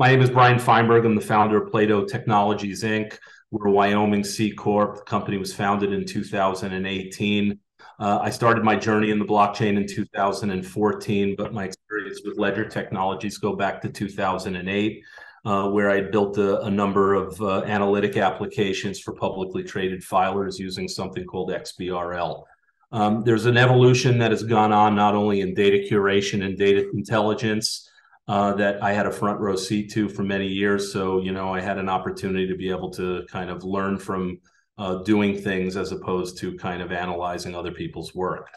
my name is Brian Feinberg. I'm the founder of Plato Technologies Inc. We're a Wyoming C Corp. The company was founded in 2018. Uh, I started my journey in the blockchain in 2014, but my experience with Ledger Technologies go back to 2008, uh, where I built a, a number of uh, analytic applications for publicly traded filers using something called XBRL. Um, there's an evolution that has gone on not only in data curation and data intelligence, uh, that I had a front row seat to for many years. So, you know, I had an opportunity to be able to kind of learn from uh, doing things as opposed to kind of analyzing other people's work.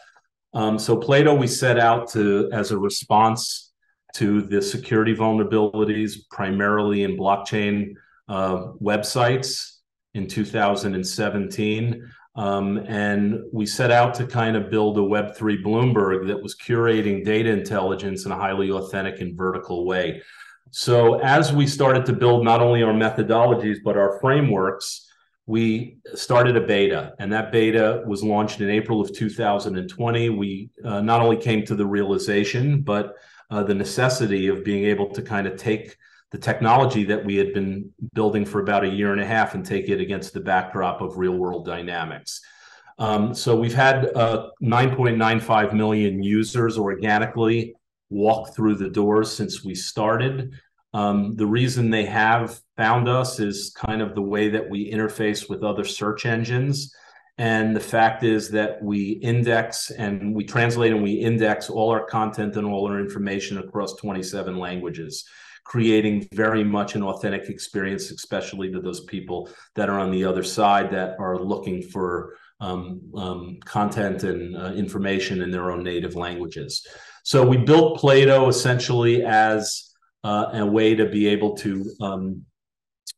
Um, so, Plato, we set out to as a response to the security vulnerabilities, primarily in blockchain uh, websites in 2017. Um, and we set out to kind of build a Web3 Bloomberg that was curating data intelligence in a highly authentic and vertical way. So, as we started to build not only our methodologies, but our frameworks, we started a beta, and that beta was launched in April of 2020. We uh, not only came to the realization, but uh, the necessity of being able to kind of take the technology that we had been building for about a year and a half and take it against the backdrop of real world dynamics. Um, so we've had uh, 9.95 million users organically walk through the doors since we started. Um, the reason they have found us is kind of the way that we interface with other search engines. And the fact is that we index and we translate and we index all our content and all our information across 27 languages creating very much an authentic experience, especially to those people that are on the other side that are looking for um, um, content and uh, information in their own native languages. So we built Plato essentially as uh, a way to be able to um,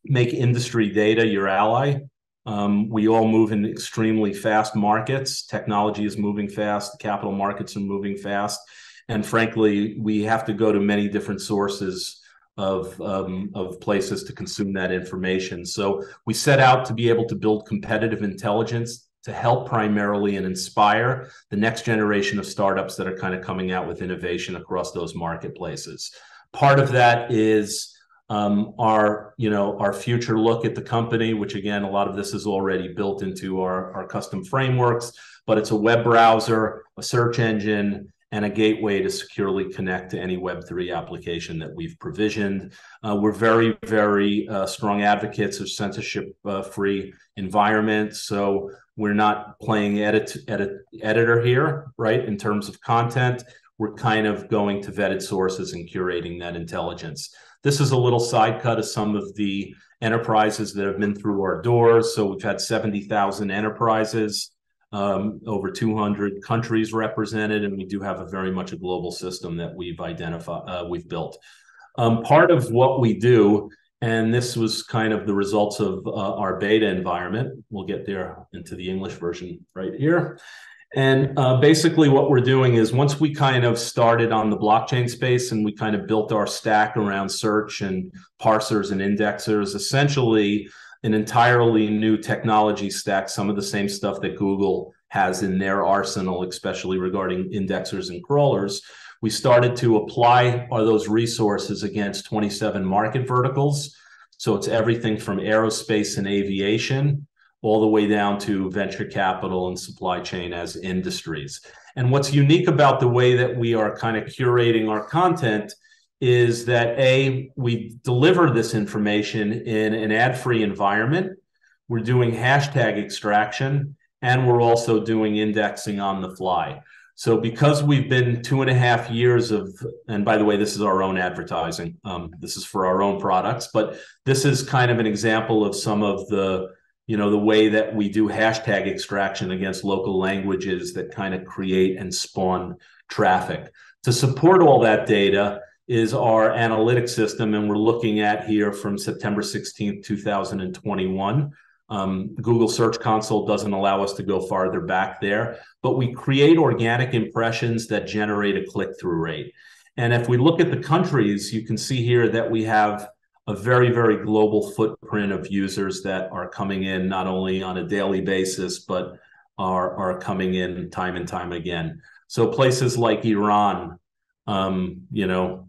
make industry data your ally. Um, we all move in extremely fast markets. Technology is moving fast. Capital markets are moving fast. And frankly, we have to go to many different sources of um, of places to consume that information. So we set out to be able to build competitive intelligence to help primarily and inspire the next generation of startups that are kind of coming out with innovation across those marketplaces. Part of that is um, our you know our future look at the company, which again a lot of this is already built into our our custom frameworks, but it's a web browser, a search engine, and a gateway to securely connect to any Web3 application that we've provisioned. Uh, we're very, very uh, strong advocates of censorship uh, free environments. So we're not playing edit, edit, editor here, right? In terms of content, we're kind of going to vetted sources and curating that intelligence. This is a little side cut of some of the enterprises that have been through our doors. So we've had 70,000 enterprises um, over 200 countries represented, and we do have a very much a global system that we've identified, uh, we've built. Um, part of what we do, and this was kind of the results of uh, our beta environment. We'll get there into the English version right here. And uh, basically, what we're doing is once we kind of started on the blockchain space and we kind of built our stack around search and parsers and indexers, essentially an entirely new technology stack, some of the same stuff that Google has in their arsenal, especially regarding indexers and crawlers. We started to apply those resources against 27 market verticals. So it's everything from aerospace and aviation all the way down to venture capital and supply chain as industries. And what's unique about the way that we are kind of curating our content is that a we deliver this information in an ad-free environment. We're doing hashtag extraction and we're also doing indexing on the fly. So because we've been two and a half years of and by the way this is our own advertising. Um, this is for our own products but this is kind of an example of some of the you know the way that we do hashtag extraction against local languages that kind of create and spawn traffic. To support all that data is our analytic system, and we're looking at here from September 16th, 2021. Um, Google Search Console doesn't allow us to go farther back there, but we create organic impressions that generate a click through rate. And if we look at the countries, you can see here that we have a very, very global footprint of users that are coming in not only on a daily basis, but are, are coming in time and time again. So places like Iran, um, you know,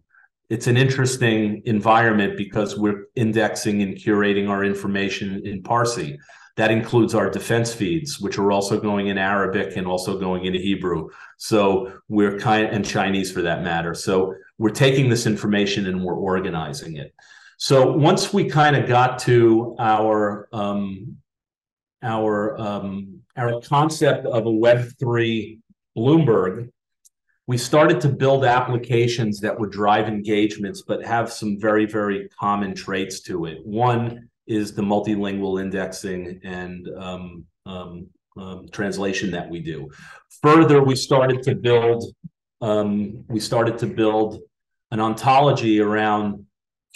it's an interesting environment because we're indexing and curating our information in Parsi. That includes our defense feeds, which are also going in Arabic and also going into Hebrew. So we're kind and Chinese for that matter. So we're taking this information and we're organizing it. So once we kind of got to our um, our um, our concept of a Web three Bloomberg, we started to build applications that would drive engagements, but have some very, very common traits to it. One is the multilingual indexing and um, um, um, translation that we do. Further, we started to build um, we started to build an ontology around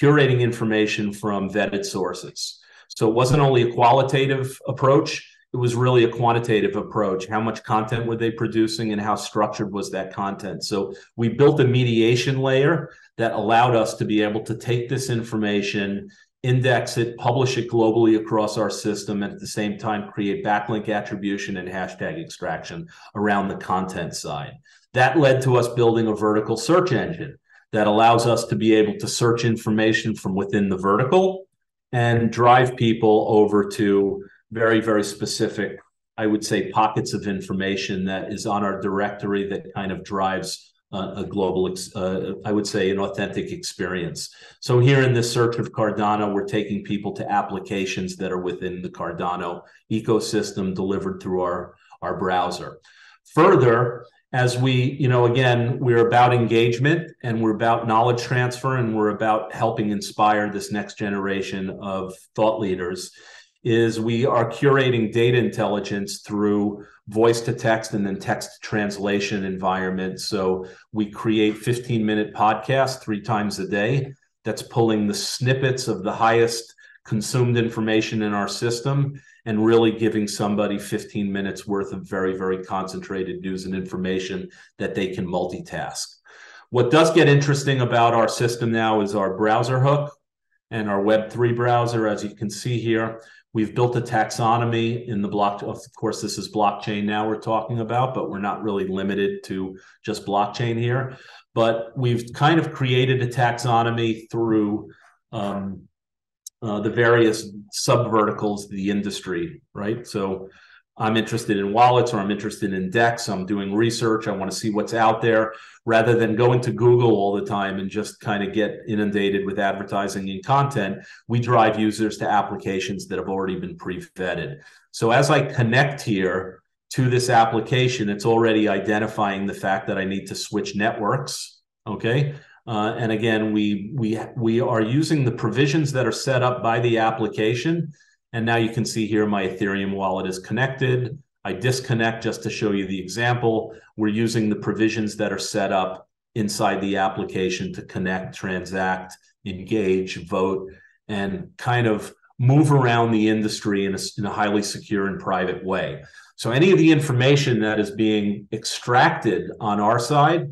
curating information from vetted sources. So it wasn't only a qualitative approach, it was really a quantitative approach. How much content were they producing and how structured was that content? So we built a mediation layer that allowed us to be able to take this information, index it, publish it globally across our system, and at the same time create backlink attribution and hashtag extraction around the content side. That led to us building a vertical search engine that allows us to be able to search information from within the vertical and drive people over to very, very specific, I would say, pockets of information that is on our directory that kind of drives uh, a global, uh, I would say, an authentic experience. So here in this search of Cardano, we're taking people to applications that are within the Cardano ecosystem delivered through our, our browser. Further, as we, you know, again, we're about engagement and we're about knowledge transfer and we're about helping inspire this next generation of thought leaders is we are curating data intelligence through voice to text and then text translation environment. So we create 15 minute podcasts three times a day that's pulling the snippets of the highest consumed information in our system and really giving somebody 15 minutes worth of very, very concentrated news and information that they can multitask. What does get interesting about our system now is our browser hook and our Web3 browser, as you can see here. We've built a taxonomy in the block. Of course, this is blockchain now we're talking about, but we're not really limited to just blockchain here. But we've kind of created a taxonomy through um, uh, the various sub verticals of the industry, right? So I'm interested in wallets or I'm interested in DEX. I'm doing research. I want to see what's out there rather than going to Google all the time and just kind of get inundated with advertising and content. We drive users to applications that have already been pre vetted. So as I connect here to this application, it's already identifying the fact that I need to switch networks. Okay. Uh, and again, we we we are using the provisions that are set up by the application and now you can see here my Ethereum wallet is connected. I disconnect just to show you the example. We're using the provisions that are set up inside the application to connect, transact, engage, vote, and kind of move around the industry in a, in a highly secure and private way. So any of the information that is being extracted on our side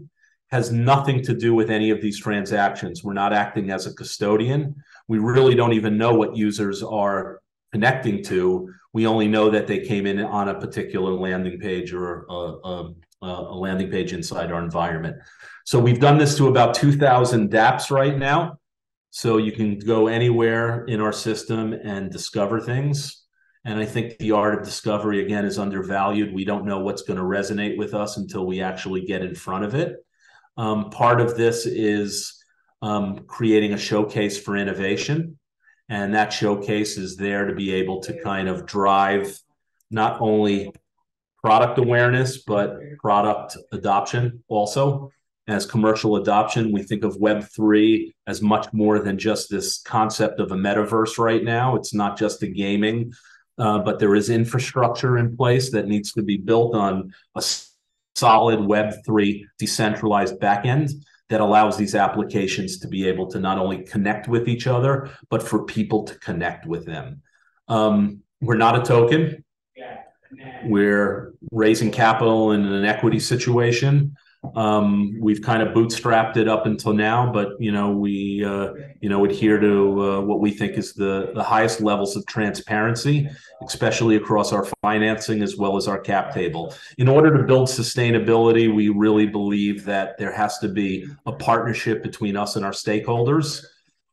has nothing to do with any of these transactions. We're not acting as a custodian. We really don't even know what users are connecting to. We only know that they came in on a particular landing page or a, a, a landing page inside our environment. So we've done this to about 2,000 dApps right now. So you can go anywhere in our system and discover things. And I think the art of discovery, again, is undervalued. We don't know what's going to resonate with us until we actually get in front of it. Um, part of this is um, creating a showcase for innovation. And that showcase is there to be able to kind of drive not only product awareness, but product adoption also. As commercial adoption, we think of Web3 as much more than just this concept of a metaverse right now. It's not just the gaming, uh, but there is infrastructure in place that needs to be built on a solid Web3 decentralized backend that allows these applications to be able to not only connect with each other, but for people to connect with them. Um, we're not a token. We're raising capital in an equity situation. Um, we've kind of bootstrapped it up until now, but you know we uh, you know adhere to uh, what we think is the the highest levels of transparency, especially across our financing as well as our cap table. In order to build sustainability, we really believe that there has to be a partnership between us and our stakeholders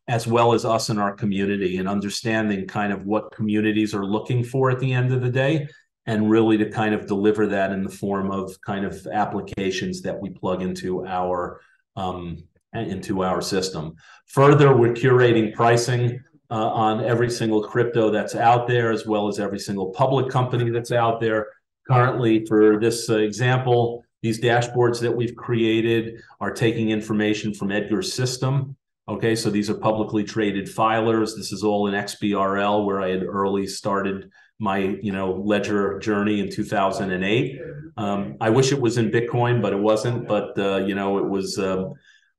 as well as us and our community and understanding kind of what communities are looking for at the end of the day and really to kind of deliver that in the form of kind of applications that we plug into our um, into our system. Further, we're curating pricing uh, on every single crypto that's out there, as well as every single public company that's out there. Currently, for this uh, example, these dashboards that we've created are taking information from Edgar's system. Okay, so these are publicly traded filers. This is all in XBRL, where I had early started my you know ledger journey in 2008 um, i wish it was in bitcoin but it wasn't. But uh, you know it was um,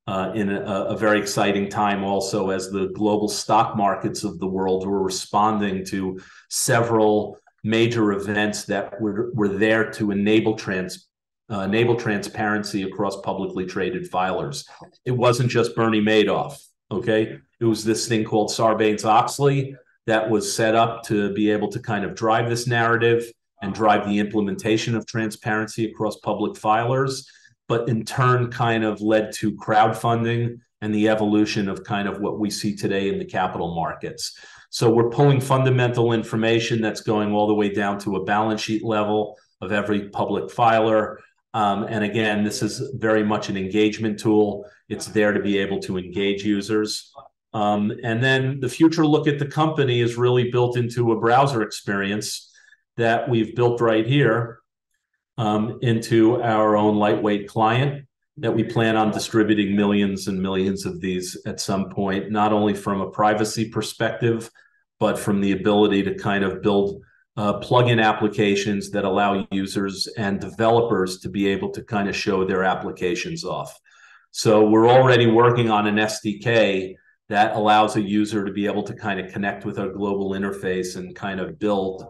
uh, in a, a, very exciting time also as the global stock markets of the world were responding to several major events that were, were there to enable trans uh, enable transparency across publicly traded filers. It wasn't just bernie madoff okay? It was this thing called sarbanes-oxley that was set up to be able to kind of drive this narrative and drive the implementation of transparency across public filers, but in turn kind of led to crowdfunding and the evolution of kind of what we see today in the capital markets. So we're pulling fundamental information that's going all the way down to a balance sheet level of every public filer. Um, and again, this is very much an engagement tool. It's there to be able to engage users. Um, and then the future look at the company is really built into a browser experience that we've built right here um, into our own lightweight client that we plan on distributing millions and millions of these at some point, not only from a privacy perspective, but from the ability to kind of build uh, plug-in applications that allow users and developers to be able to kind of show their applications off. So we're already working on an SDK that allows a user to be able to kind of connect with a global interface and kind of build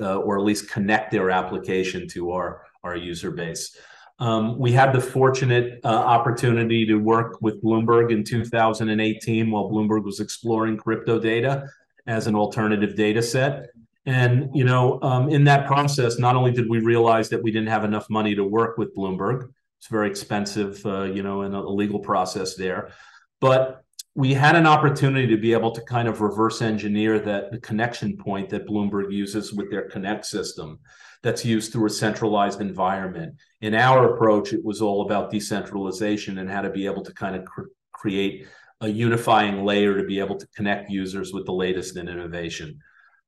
uh, or at least connect their application to our, our user base. Um, we had the fortunate uh, opportunity to work with Bloomberg in 2018 while Bloomberg was exploring crypto data as an alternative data set. And, you know, um, in that process, not only did we realize that we didn't have enough money to work with Bloomberg, it's very expensive, uh, you know, and a legal process there, but we had an opportunity to be able to kind of reverse engineer that the connection point that Bloomberg uses with their Connect system that's used through a centralized environment. In our approach, it was all about decentralization and how to be able to kind of cr- create a unifying layer to be able to connect users with the latest in innovation.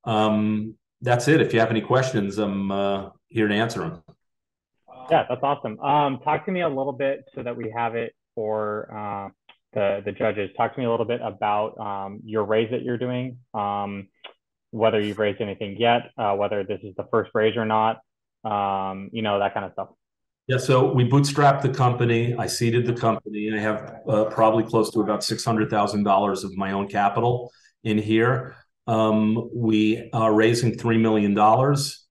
Um, that's it. If you have any questions, I'm uh, here to answer them. Yeah, that's awesome. Um, talk to me a little bit so that we have it for uh, the, the judges. Talk to me a little bit about um, your raise that you're doing, um, whether you've raised anything yet, uh, whether this is the first raise or not, um, you know, that kind of stuff. Yeah, so we bootstrapped the company. I seeded the company. I have uh, probably close to about six hundred thousand dollars of my own capital in here. Um, we are raising three million dollars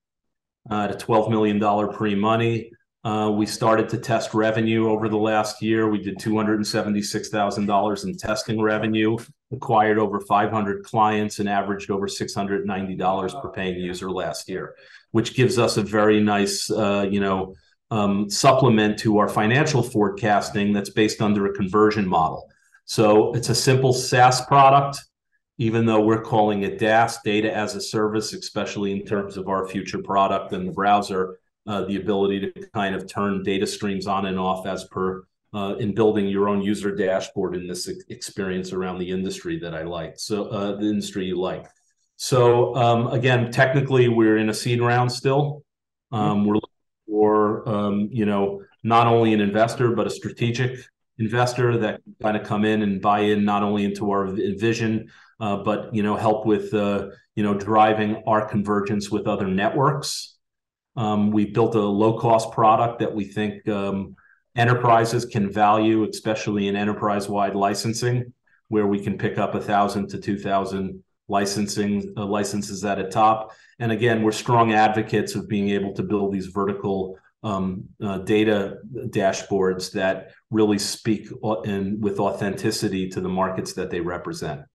uh, at a twelve million dollar pre money. Uh, we started to test revenue over the last year. We did $276,000 in testing revenue, acquired over 500 clients, and averaged over $690 per paying user last year, which gives us a very nice, uh, you know, um, supplement to our financial forecasting that's based under a conversion model. So it's a simple SaaS product, even though we're calling it DaaS, data as a service, especially in terms of our future product and the browser uh, the ability to kind of turn data streams on and off as per uh, in building your own user dashboard in this experience around the industry that I like. So uh, the industry you like. So um, again, technically we're in a seed round still. Um, we're looking for um, you know not only an investor but a strategic investor that kind of come in and buy in not only into our vision uh, but you know help with uh, you know driving our convergence with other networks um, we built a low cost product that we think um, enterprises can value, especially in enterprise wide licensing, where we can pick up a thousand to two thousand licensing uh, licenses at a top. And again, we're strong advocates of being able to build these vertical um, uh, data dashboards that really speak in, with authenticity to the markets that they represent.